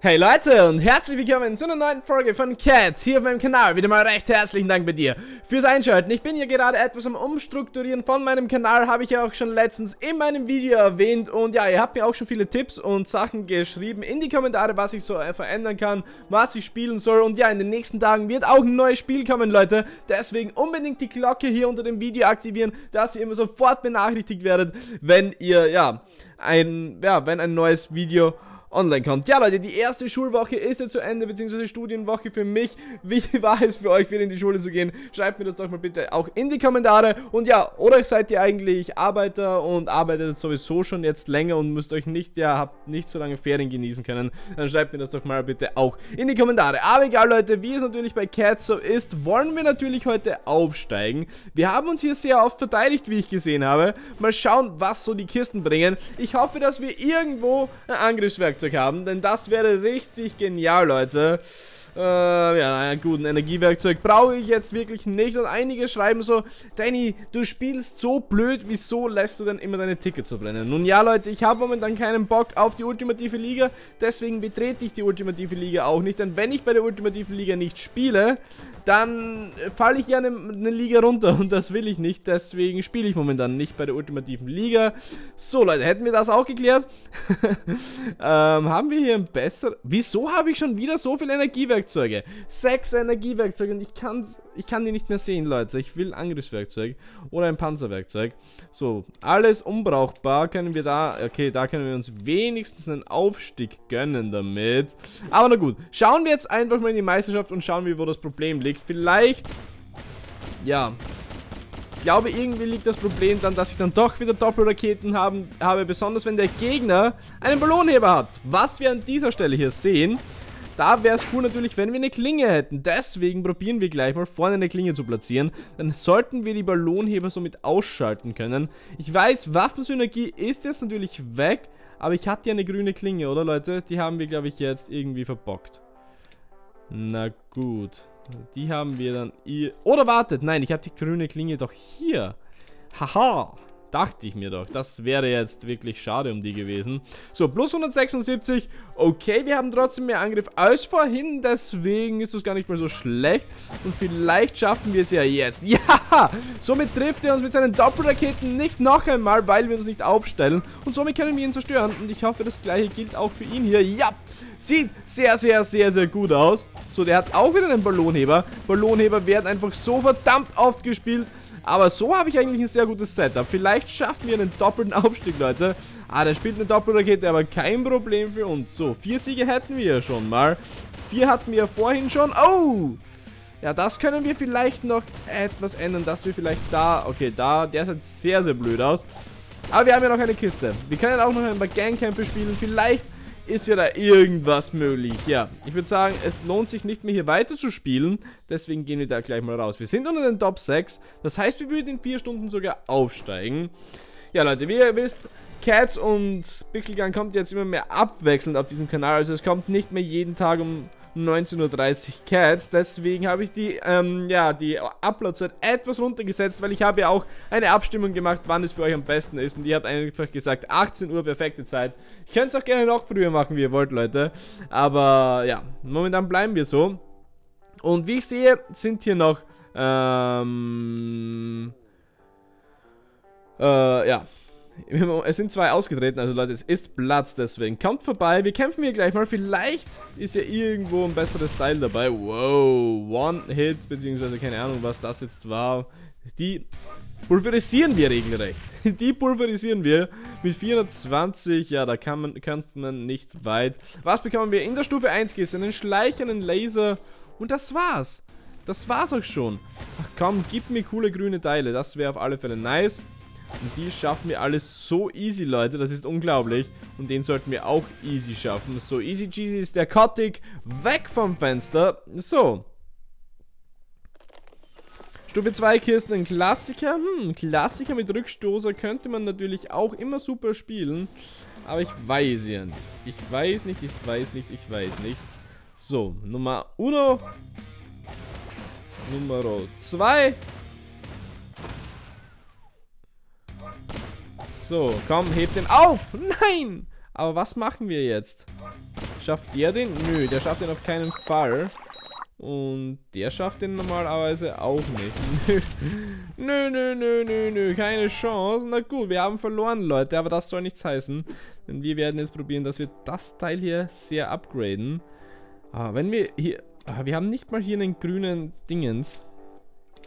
Hey Leute und herzlich willkommen zu einer neuen Folge von Cats hier auf meinem Kanal. Wieder mal recht herzlichen Dank bei dir fürs Einschalten. Ich bin hier gerade etwas am Umstrukturieren von meinem Kanal, habe ich ja auch schon letztens in meinem Video erwähnt. Und ja, ihr habt mir auch schon viele Tipps und Sachen geschrieben in die Kommentare, was ich so äh, verändern kann, was ich spielen soll. Und ja, in den nächsten Tagen wird auch ein neues Spiel kommen, Leute. Deswegen unbedingt die Glocke hier unter dem Video aktivieren, dass ihr immer sofort benachrichtigt werdet, wenn ihr, ja, ein, ja, wenn ein neues Video online kommt. Ja, Leute, die erste Schulwoche ist jetzt zu Ende, beziehungsweise Studienwoche für mich. Wie war es für euch, wieder in die Schule zu gehen? Schreibt mir das doch mal bitte auch in die Kommentare. Und ja, oder seid ihr eigentlich Arbeiter und arbeitet sowieso schon jetzt länger und müsst euch nicht, ja, habt nicht so lange Ferien genießen können, dann schreibt mir das doch mal bitte auch in die Kommentare. Aber egal, Leute, wie es natürlich bei Cats so ist, wollen wir natürlich heute aufsteigen. Wir haben uns hier sehr oft verteidigt, wie ich gesehen habe. Mal schauen, was so die Kisten bringen. Ich hoffe, dass wir irgendwo ein Angriffswerk Werkzeug haben, denn das wäre richtig genial, Leute. Äh, ja, naja, gut, ein Energiewerkzeug brauche ich jetzt wirklich nicht. Und einige schreiben so, Danny, du spielst so blöd, wieso lässt du denn immer deine Tickets verbrennen? Nun ja, Leute, ich habe momentan keinen Bock auf die ultimative Liga, deswegen betrete ich die ultimative Liga auch nicht. Denn wenn ich bei der ultimativen Liga nicht spiele, dann falle ich ja eine, eine, Liga runter und das will ich nicht, deswegen spiele ich momentan nicht bei der ultimativen Liga. So Leute, hätten wir das auch geklärt? ähm, haben wir hier ein besser... Wieso habe ich schon wieder so viele Energiewerkzeuge? Sechs Energiewerkzeuge und ich, kann's, ich kann die nicht mehr sehen, Leute. Ich will Angriffswerkzeug oder ein Panzerwerkzeug. So, alles unbrauchbar. Können wir da... Okay, da können wir uns wenigstens einen Aufstieg gönnen damit. Aber na gut, schauen wir jetzt einfach mal in die Meisterschaft und schauen wir, wo das Problem liegt. Vielleicht, ja, glaube, irgendwie liegt das Problem dann, dass ich dann doch wieder Doppelraketen haben, habe, besonders wenn der Gegner einen Ballonheber hat. Was wir an dieser Stelle hier sehen, da wäre es cool natürlich, wenn wir eine Klinge hätten. Deswegen probieren wir gleich mal vorne eine Klinge zu platzieren. Dann sollten wir die Ballonheber somit ausschalten können. Ich weiß, Waffensynergie ist jetzt natürlich weg, aber ich hatte ja eine grüne Klinge, oder Leute? Die haben wir, glaube ich, jetzt irgendwie verbockt. Na gut. Die haben wir dann... Oder wartet, nein, ich habe die grüne Klinge doch hier. Haha. Dachte ich mir doch. Das wäre jetzt wirklich schade um die gewesen. So, plus 176. Okay, wir haben trotzdem mehr Angriff als vorhin. Deswegen ist das gar nicht mal so schlecht. Und vielleicht schaffen wir es ja jetzt. Ja! Somit trifft er uns mit seinen Doppelraketen nicht noch einmal, weil wir uns nicht aufstellen. Und somit können wir ihn zerstören. Und ich hoffe, das gleiche gilt auch für ihn hier. Ja! Sieht sehr, sehr, sehr, sehr gut aus. So, der hat auch wieder einen Ballonheber. Ballonheber werden einfach so verdammt oft gespielt. Aber so habe ich eigentlich ein sehr gutes Setup. Vielleicht schaffen wir einen doppelten Aufstieg, Leute. Ah, der spielt eine Doppelrakete, aber kein Problem für uns. So, vier Siege hätten wir ja schon mal. Vier hatten wir vorhin schon. Oh! Ja, das können wir vielleicht noch etwas ändern, dass wir vielleicht da... Okay, da, der sieht sehr, sehr blöd aus. Aber wir haben ja noch eine Kiste. Wir können auch noch ein paar Gangkämpfe spielen. Vielleicht ist ja da irgendwas möglich. Ja, ich würde sagen, es lohnt sich nicht mehr hier weiter zu spielen. Deswegen gehen wir da gleich mal raus. Wir sind unter den Top 6. Das heißt, wir würden in 4 Stunden sogar aufsteigen. Ja, Leute, wie ihr wisst, Cats und Pixelgun kommt jetzt immer mehr abwechselnd auf diesem Kanal. Also es kommt nicht mehr jeden Tag um 19.30 Uhr Cats. Deswegen habe ich die, ähm, ja, die Uploadzeit etwas runtergesetzt, weil ich habe ja auch eine Abstimmung gemacht, wann es für euch am besten ist. Und ihr habt einfach gesagt, 18 Uhr, perfekte Zeit. Ich könnte es auch gerne noch früher machen, wie ihr wollt, Leute. Aber ja, momentan bleiben wir so. Und wie ich sehe, sind hier noch, ähm, äh, ja, es sind zwei ausgetreten, also Leute, es ist Platz, deswegen kommt vorbei. Wir kämpfen hier gleich mal. Vielleicht ist ja irgendwo ein besseres Teil dabei. Wow, One-Hit, beziehungsweise keine Ahnung, was das jetzt war. Die pulverisieren wir regelrecht. Die pulverisieren wir mit 420. Ja, da kann man, könnte man nicht weit. Was bekommen wir? In der Stufe 1 gehst einen schleichenden Laser. Und das war's. Das war's auch schon. Ach komm, gib mir coole grüne Teile. Das wäre auf alle Fälle nice. Und die schaffen wir alles so easy, Leute. Das ist unglaublich. Und den sollten wir auch easy schaffen. So, easy cheesy ist der Kotik. Weg vom Fenster. So. Stufe 2 Kisten, ein Klassiker. Hm, Klassiker mit Rückstoßer könnte man natürlich auch immer super spielen. Aber ich weiß ja nicht. Ich weiß nicht, ich weiß nicht, ich weiß nicht. So, Nummer 1. Nummer 2. So, komm, heb den auf. Nein! Aber was machen wir jetzt? Schafft der den? Nö, der schafft den auf keinen Fall. Und der schafft den normalerweise auch nicht. nö, nö, nö, nö, nö, keine Chance. Na gut, wir haben verloren, Leute, aber das soll nichts heißen. Denn wir werden jetzt probieren, dass wir das Teil hier sehr upgraden. Aber wenn wir hier... Ah, wir haben nicht mal hier einen grünen Dingens.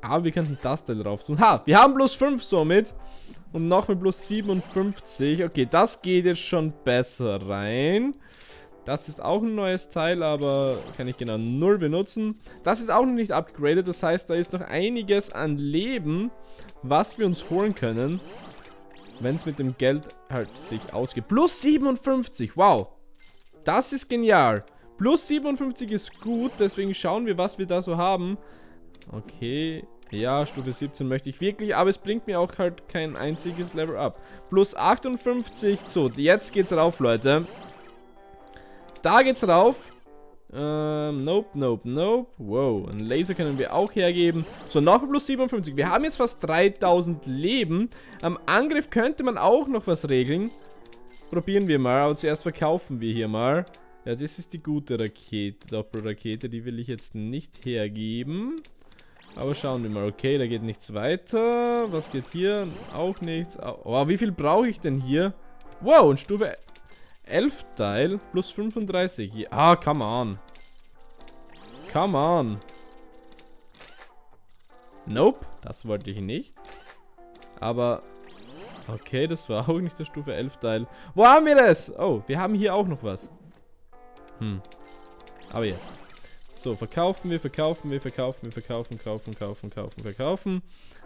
Aber wir könnten das Teil drauf tun. Ha, wir haben plus 5 somit. Und noch mit plus 57. Okay, das geht jetzt schon besser rein. Das ist auch ein neues Teil, aber kann ich genau null benutzen. Das ist auch noch nicht upgraded, das heißt, da ist noch einiges an Leben, was wir uns holen können, wenn es mit dem Geld halt sich ausgeht. Plus 57, wow. Das ist genial. Plus 57 ist gut, deswegen schauen wir, was wir da so haben. Okay, ja, Stufe 17 möchte ich wirklich, aber es bringt mir auch halt kein einziges Level up. Plus 58, so, jetzt geht's rauf, Leute. Da geht's rauf. Ähm, nope, nope, nope. Wow, einen Laser können wir auch hergeben. So, noch plus 57. Wir haben jetzt fast 3000 Leben. Am Angriff könnte man auch noch was regeln. Probieren wir mal, aber zuerst verkaufen wir hier mal. Ja, das ist die gute Rakete, Doppelrakete. Die will ich jetzt nicht hergeben. Aber schauen wir mal. Okay, da geht nichts weiter. Was geht hier? Auch nichts. Oh, wie viel brauche ich denn hier? Wow, ein Stufe 11 Teil plus 35. Ah, come on. Come on. Nope, das wollte ich nicht. Aber, okay, das war auch nicht der Stufe 11 Teil. Wo haben wir das? Oh, wir haben hier auch noch was. Hm. Aber jetzt. So, verkaufen wir, verkaufen wir, verkaufen wir, verkaufen, kaufen, kaufen, kaufen, verkaufen.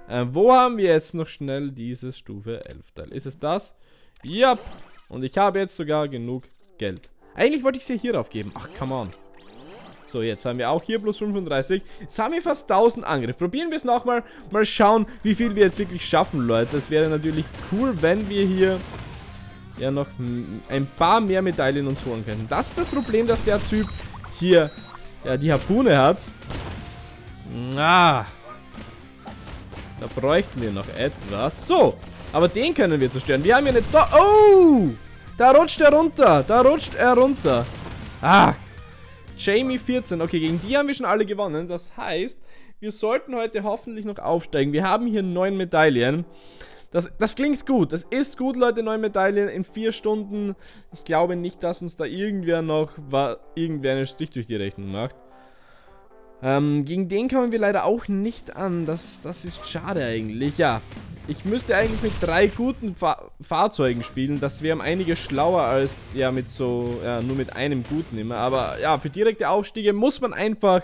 Äh, wo haben wir jetzt noch schnell dieses Stufe 11 Teil? Ist es das? Ja, und ich habe jetzt sogar genug Geld. Eigentlich wollte ich sie hier aufgeben. Ach, come on. So, jetzt haben wir auch hier plus 35. Jetzt haben wir fast 1000 Angriff. Probieren wir es nochmal. Mal schauen, wie viel wir jetzt wirklich schaffen, Leute. Das wäre natürlich cool, wenn wir hier ja noch ein paar mehr Medaillen uns holen könnten. Das ist das Problem, dass der Typ hier ja die Harpune hat. Ah. Da bräuchten wir noch etwas. So, aber den können wir zerstören. Wir haben hier eine... Do oh! Da rutscht er runter. Da rutscht er runter. Ach. Jamie 14. Okay, gegen die haben wir schon alle gewonnen. Das heißt, wir sollten heute hoffentlich noch aufsteigen. Wir haben hier neun Medaillen. Das, das klingt gut. Das ist gut, Leute. Neun Medaillen in vier Stunden. Ich glaube nicht, dass uns da irgendwer noch irgendwer einen Strich durch die Rechnung macht. Ähm, gegen den kommen wir leider auch nicht an. Das, das ist schade eigentlich. Ja, ich müsste eigentlich mit drei guten Fa Fahrzeugen spielen. Das wäre um einiges schlauer als ja mit so, ja, nur mit einem guten immer. Aber ja, für direkte Aufstiege muss man einfach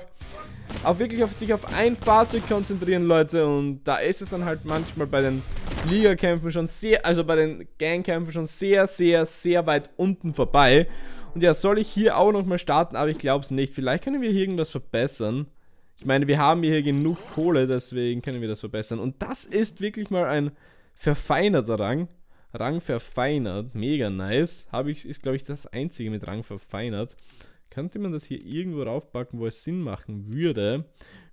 auch wirklich auf sich auf ein Fahrzeug konzentrieren, Leute. Und da ist es dann halt manchmal bei den Ligakämpfen schon sehr, also bei den Gangkämpfen schon sehr, sehr, sehr weit unten vorbei. Und ja, soll ich hier auch nochmal starten? Aber ich glaube es nicht. Vielleicht können wir hier irgendwas verbessern. Ich meine, wir haben hier genug Kohle, deswegen können wir das verbessern. Und das ist wirklich mal ein verfeinerter Rang. Rang verfeinert. Mega nice. Habe ich, ist glaube ich das einzige mit Rang verfeinert. Könnte man das hier irgendwo raufpacken, wo es Sinn machen würde?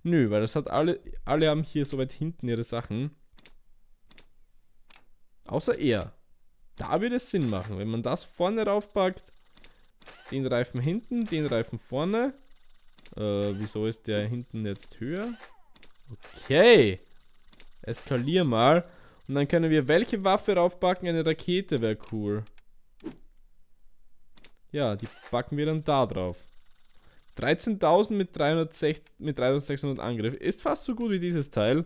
Nö, weil das hat alle, alle haben hier so weit hinten ihre Sachen. Außer er. Da würde es Sinn machen. Wenn man das vorne raufpackt, den Reifen hinten, den Reifen vorne. Äh, wieso ist der hinten jetzt höher? Okay. Eskalier mal. Und dann können wir welche Waffe raufpacken? Eine Rakete wäre cool. Ja, die packen wir dann da drauf. 13.000 mit, 360, mit 3600 Angriff. Ist fast so gut wie dieses Teil.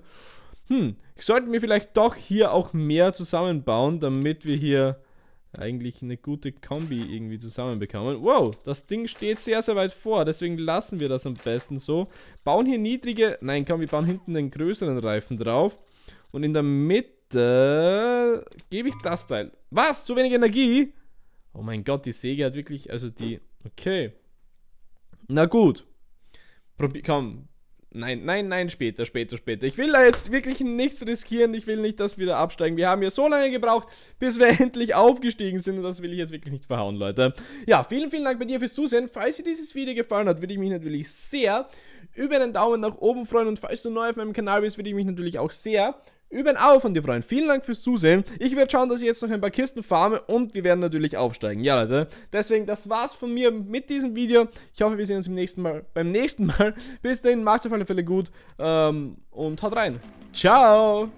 Hm, sollten wir vielleicht doch hier auch mehr zusammenbauen, damit wir hier eigentlich eine gute Kombi irgendwie zusammenbekommen. Wow, das Ding steht sehr, sehr weit vor, deswegen lassen wir das am besten so. Bauen hier niedrige, nein komm, wir bauen hinten den größeren Reifen drauf. Und in der Mitte gebe ich das Teil. Was? Zu wenig Energie? Oh mein Gott, die Säge hat wirklich, also die, okay. Na gut. Probier, komm, Nein, nein, nein, später, später, später. Ich will da jetzt wirklich nichts riskieren. Ich will nicht, dass wir da absteigen. Wir haben ja so lange gebraucht, bis wir endlich aufgestiegen sind. Und das will ich jetzt wirklich nicht verhauen, Leute. Ja, vielen, vielen Dank bei dir fürs Zusehen. Falls dir dieses Video gefallen hat, würde ich mich natürlich sehr über einen Daumen nach oben freuen. Und falls du neu auf meinem Kanal bist, würde ich mich natürlich auch sehr über ein Abo von dir freuen. Vielen Dank fürs Zusehen. Ich werde schauen, dass ich jetzt noch ein paar Kisten farme und wir werden natürlich aufsteigen. Ja, Leute. Deswegen, das war's von mir mit diesem Video. Ich hoffe, wir sehen uns im nächsten Mal, beim nächsten Mal. Bis dahin, macht's auf alle Fälle gut ähm, und haut rein. Ciao!